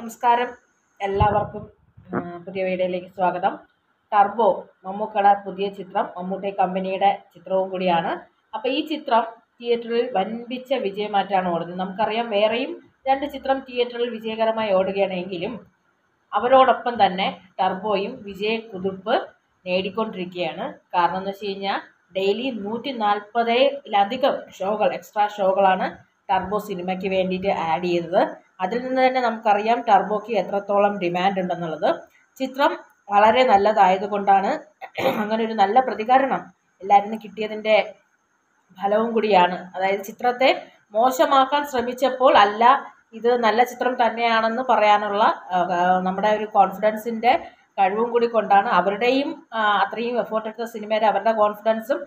നമസ്കാരം. എല്ലാവർക്കും പുതിയ വീഡിയോയിലേക്ക് സ്വാഗതം. ടർബോ മമ്മൂക്കയുടെ പുതിയ ചിത്രം മമ്മൂട്ടി കമ്പനിയുടെ ചിത്രവും കൂടിയാണ്. അപ്പോൾ ഈ ചിത്രം തിയേറ്ററിൽ വൻപിച്ച വിജയമാറ്റാണ് ഓടുന്നത്. നമുക്കറിയാം വേറെയും രണ്ട് ചിത്രം തിയേറ്ററിൽ വിജയകരമായി ഓടുകയാണെങ്കിലും അവരോടൊപ്പം തന്നെ ടർബോയും വിജയ കുതിപ്പ് നേടിക്കൊണ്ടിരിക്കുകയാണ്. കാരണം എന്ന് വെച്ച് കഴിഞ്ഞാൽ ഡെയിലി നൂറ്റി നാൽപ്പതിലധികം ഷോകൾ എക്സ്ട്രാ ഷോകളാണ് ടർബോ സിനിമയ്ക്ക് വേണ്ടിയിട്ട് ആഡ് ചെയ്തത്. അതിൽ നിന്ന് തന്നെ നമുക്കറിയാം ടർബോയ്ക്ക് എത്രത്തോളം ഡിമാൻഡ് ഉണ്ടെന്നുള്ളത്. ചിത്രം വളരെ നല്ലതായതുകൊണ്ടാണ് അങ്ങനെ ഒരു നല്ല പ്രതികരണം എല്ലാവരും കിട്ടിയതിന്റെ ഫലവും കൂടിയാണ്. അതായത് ചിത്രത്തെ മോശമാക്കാൻ ശ്രമിച്ചപ്പോൾ അല്ല ഇത് നല്ല ചിത്രം തന്നെയാണെന്ന് പറയാനുള്ള നമ്മുടെ ഒരു കോൺഫിഡൻസിന്റെ കഴിവും കൂടി കൊണ്ടാണ് അവരുടെയും അത്രയും എഫേർട്ട് എടുത്ത സിനിമയുടെ അവരുടെ കോൺഫിഡൻസും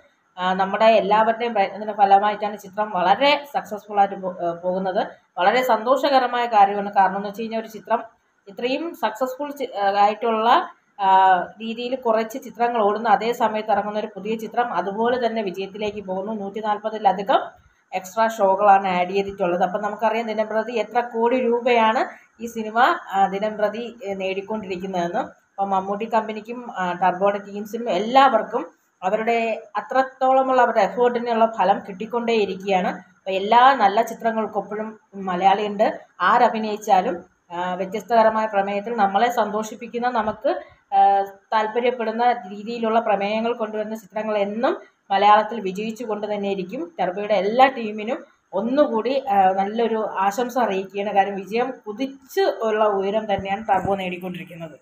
നമ്മുടെ എല്ലാവരുടെയും പ്രയത്നത്തിന്റെ ഫലമായിട്ടാണ് ചിത്രം വളരെ സക്സസ്ഫുൾ ആയിട്ട് പോകുന്നത്. വളരെ സന്തോഷകരമായ കാര്യമാണ്. കാരണം എന്ന് വെച്ച് കഴിഞ്ഞാൽ ഒരു ചിത്രം ഇത്രയും സക്സസ്ഫുൾ ആയിട്ടുള്ള രീതിയിൽ കുറച്ച് ചിത്രങ്ങൾ ഓടുന്ന അതേ സമയത്ത് ഇറങ്ങുന്ന ഒരു പുതിയ ചിത്രം അതുപോലെ തന്നെ വിജയത്തിലേക്ക് പോകുന്നു. നൂറ്റി നാൽപ്പതിലധികം എക്സ്ട്രാ ഷോകളാണ് ആഡ് ചെയ്തിട്ടുള്ളത്. അപ്പം നമുക്കറിയാം ദിനംപ്രതി എത്ര കോടി രൂപയാണ് ഈ സിനിമ ദിനംപ്രതി നേടിക്കൊണ്ടിരിക്കുന്നതെന്ന്. അപ്പം മമ്മൂട്ടി കമ്പനിക്കും ടർബോയുടെ ടീംസിനും എല്ലാവർക്കും അവരുടെ അത്രത്തോളമുള്ള അവരുടെ എഫേർട്ടിനുള്ള ഫലം കിട്ടിക്കൊണ്ടേയിരിക്കുകയാണ്. അപ്പോൾ എല്ലാ നല്ല ചിത്രങ്ങൾക്കൊപ്പോഴും മലയാളിയുണ്ട്. ആരഭിനയിച്ചാലും വ്യത്യസ്തകരമായ പ്രമേയത്തിൽ നമ്മളെ സന്തോഷിപ്പിക്കുന്ന നമുക്ക് താല്പര്യപ്പെടുന്ന രീതിയിലുള്ള പ്രമേയങ്ങൾ കൊണ്ടുവരുന്ന ചിത്രങ്ങൾ എന്നും മലയാളത്തിൽ വിജയിച്ചു കൊണ്ട് തന്നെ ഇരിക്കും ടർബോയുടെ എല്ലാ ടീമിനും ഒന്നുകൂടി നല്ലൊരു ആശംസ അറിയിക്കുകയാണ്. കാരണം വിജയം കുതിച്ച് ഉള്ള ഉയരം തന്നെയാണ് ടർബോ നേടിക്കൊണ്ടിരിക്കുന്നത്.